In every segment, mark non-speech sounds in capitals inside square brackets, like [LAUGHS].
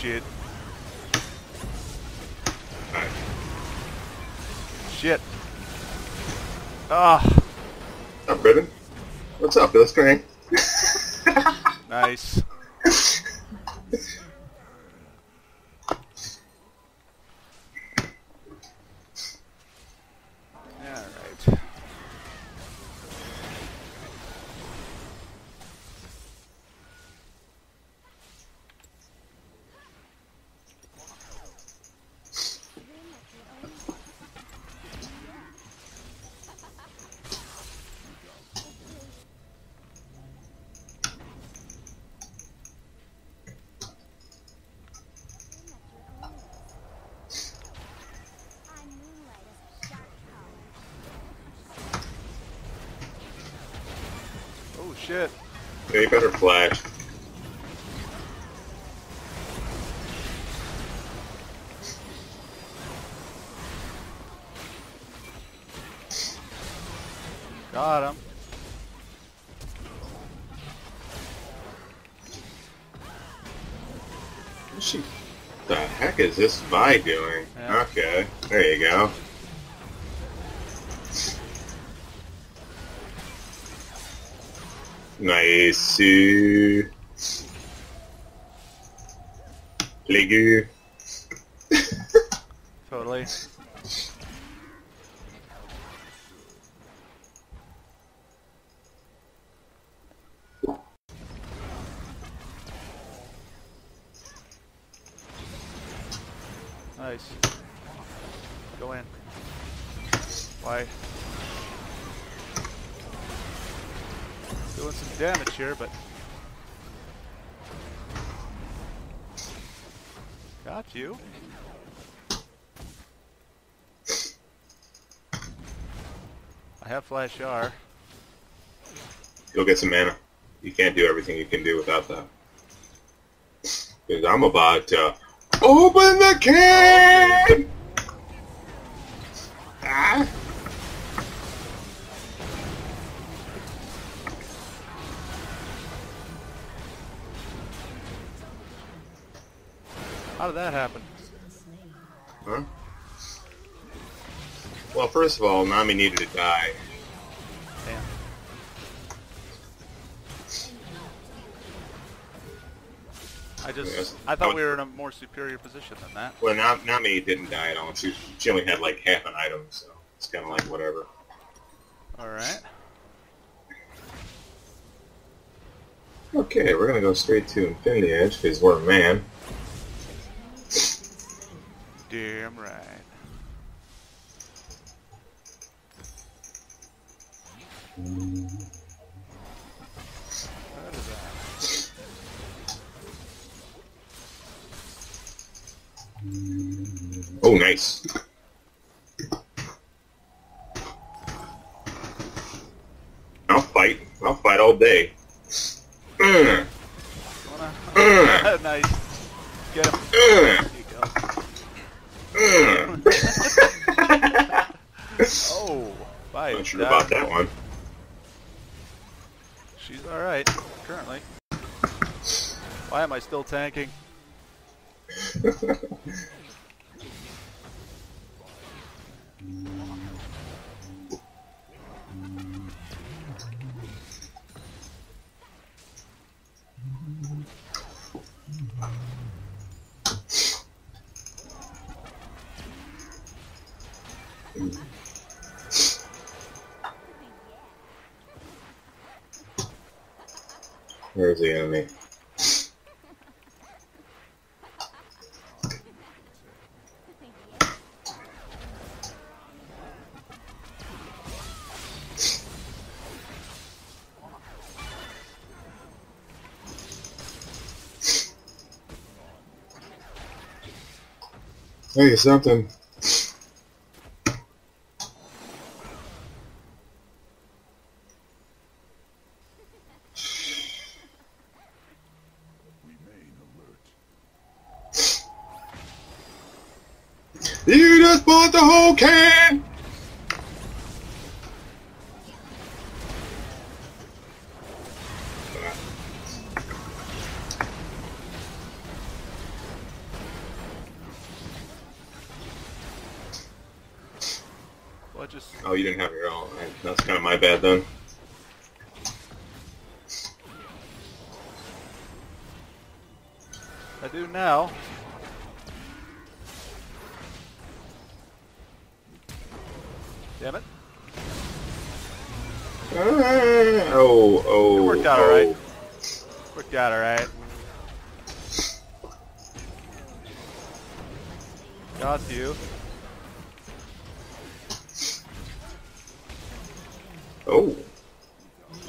Shit. Shit. Ah, What's up, Britton? What's up, Bill Scrang? [LAUGHS] nice. Shit. Yeah, you better flash. Got him. What she- the heck is this Vi doing? Yeah. Okay, there you go. Nice. Légu. Totally. Nice. Go in. Why? Doing some damage here, but got you. I have flash R. You'll get some mana. You can't do everything you can do without that. Because I'm about to open the can! Ah. How did that happen? Huh? Well, first of all, Nami needed to die. Damn. I just Yes. I thought oh. we were in a more superior position than that. Well, Na- Nami didn't die at all. She, she only had like half an item, so it's kind of like whatever. All right. Okay, we're gonna go straight to Infinity Edge because we're a man. Damn right. Is that? Oh, nice. I'll fight. I'll fight all day. Mm, Wanna- mm, [LAUGHS] nice. Get him. mm, There you go. mm. Oh, bye. Not sure about that one. She's all right currently. Why am I still tanking? [LAUGHS] Where's the enemy? Hey, something. You just bought the whole can! Well, just... Oh, you didn't have your own. That's kind of my bad then. I do now. Damn it. Oh, oh. It worked out oh. alright. Worked out alright. Got you. Oh.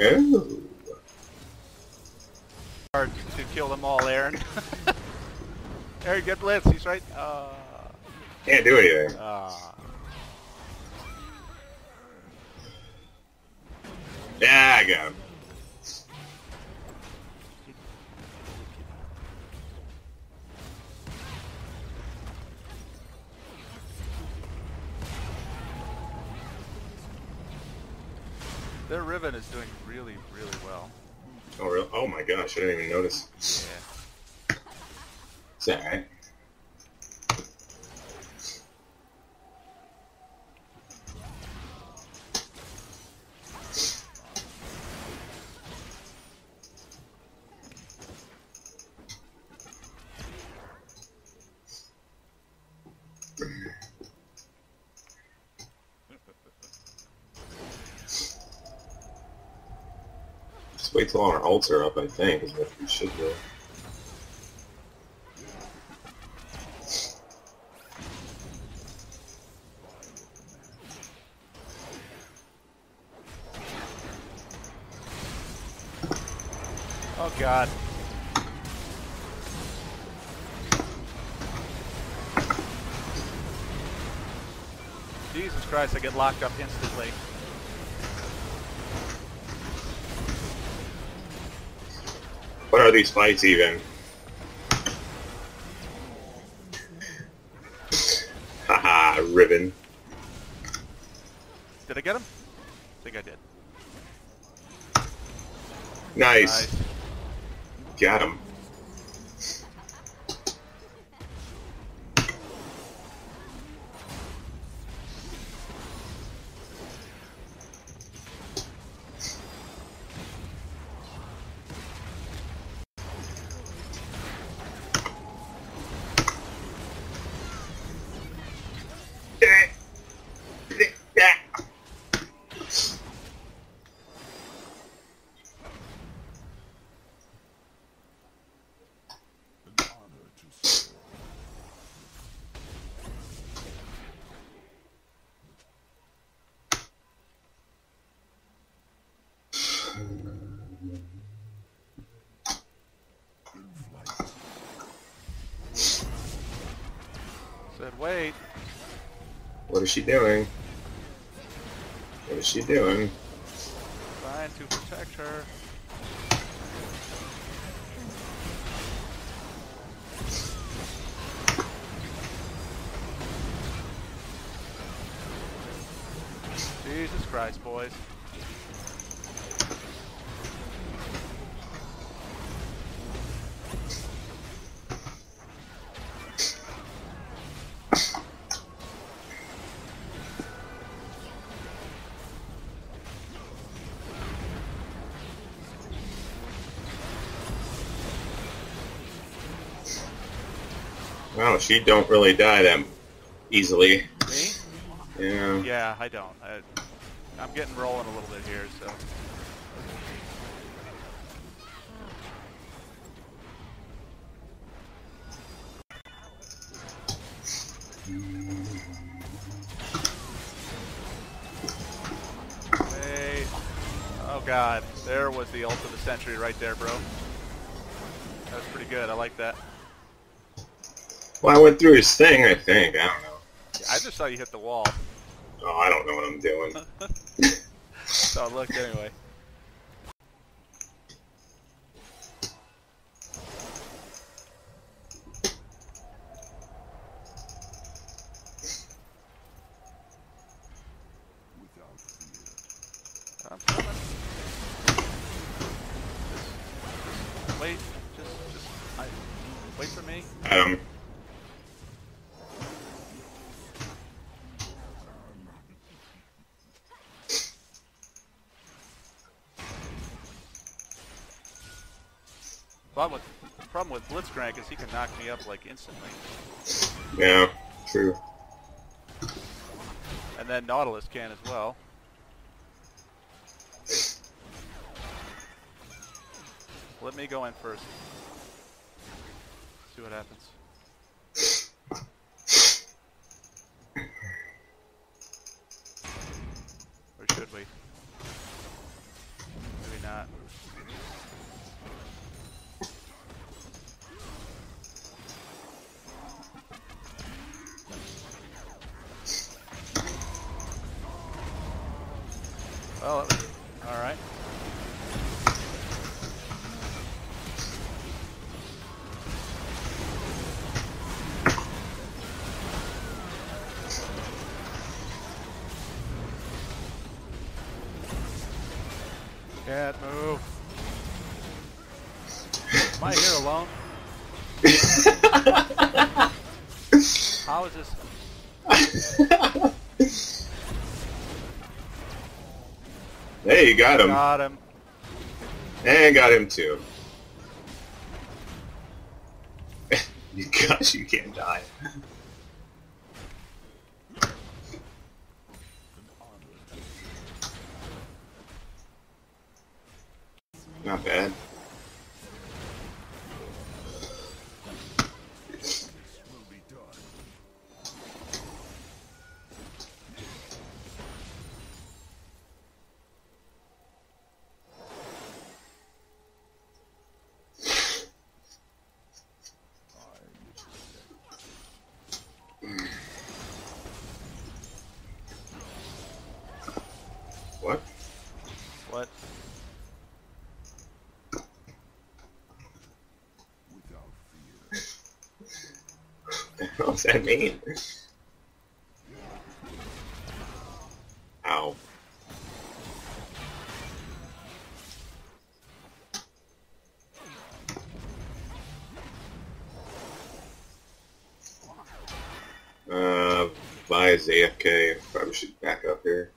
Oh. Hard to kill them all, Aaron. [LAUGHS] Aaron, get blitz. He's right. Uh, Can't do anything. uh, Yeah, I got him. their Riven is doing really, really well. Oh, really? Oh my gosh, I didn't even notice. Yeah. It's alright. Just are up, I think, is what we should do. Oh God. Jesus Christ, I get locked up instantly. What are these fights even? Haha, Riven. Did I get him? I think I did. Nice. Nice. Got him. Wait. What is she doing? What is she doing? Trying to protect her. Jesus Christ, boys. Wow, she don't really die that easily. Me? Yeah. Yeah, I don't. I, I'm getting rolling a little bit here, so. Hey. Oh god, there was the ult of the century right there, bro. That was pretty good. I like that. Well, I went through his thing, I think. I don't know. I just saw you hit the wall. Oh, I don't know what I'm doing. [LAUGHS] So it looked anyway. I'm coming. Just wait. Just, just, I, wait for me. Um, But with problem with Blitzcrank is he can knock me up like instantly, Yeah, true. and then Nautilus can as well. Let me go in first. See what happens. Am I here alone? How is this? Hey, you got him. Got him. And got him too. [LAUGHS] gosh, you can't die. Not bad. [LAUGHS] What's that mean? Ow. Uh, buy is AFK. Probably should back up here.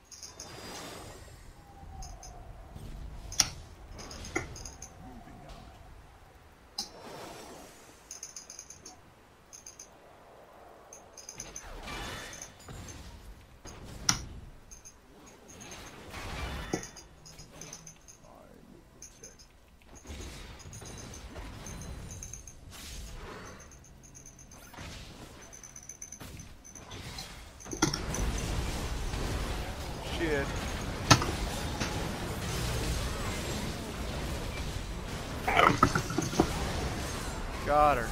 Shit. Got him. Got her.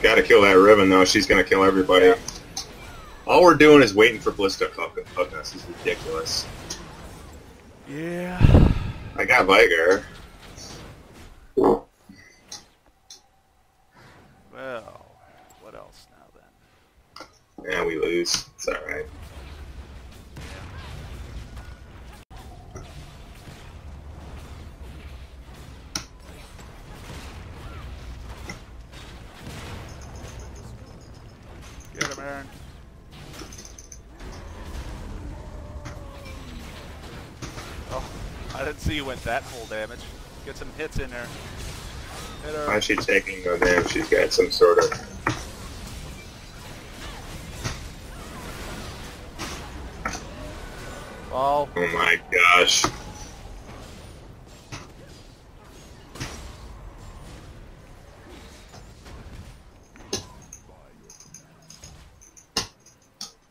Gotta kill that Riven though. She's gonna kill everybody. Yeah. All we're doing is waiting for Blitz to hook, hook us. This is ridiculous. Yeah. I got Veigar. Well, what else now then? And we lose. It's alright. Get. Oh, I didn't see you went that full damage. Get some hits in there. Hit her. Why is she taking no damage? She's got some sort of. Ball. Oh my gosh.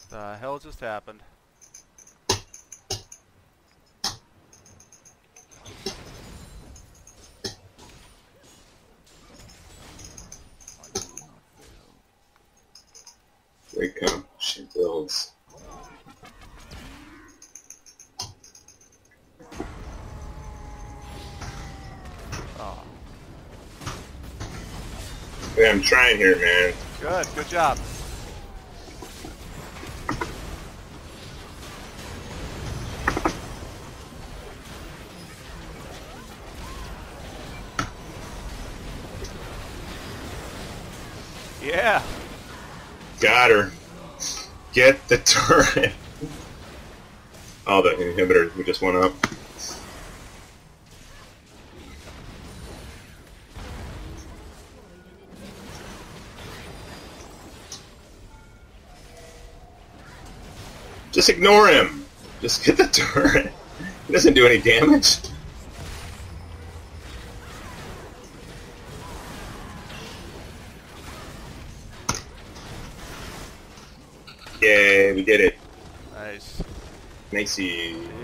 The hell just happened? They come. She builds. Oh, Yeah, I'm trying here, man. good. Good job. Get the [LAUGHS] turret! All the inhibitors we just went up. Just ignore him! Just hit the [LAUGHS] turret! He doesn't do any damage. We did it. Nice. Jesus.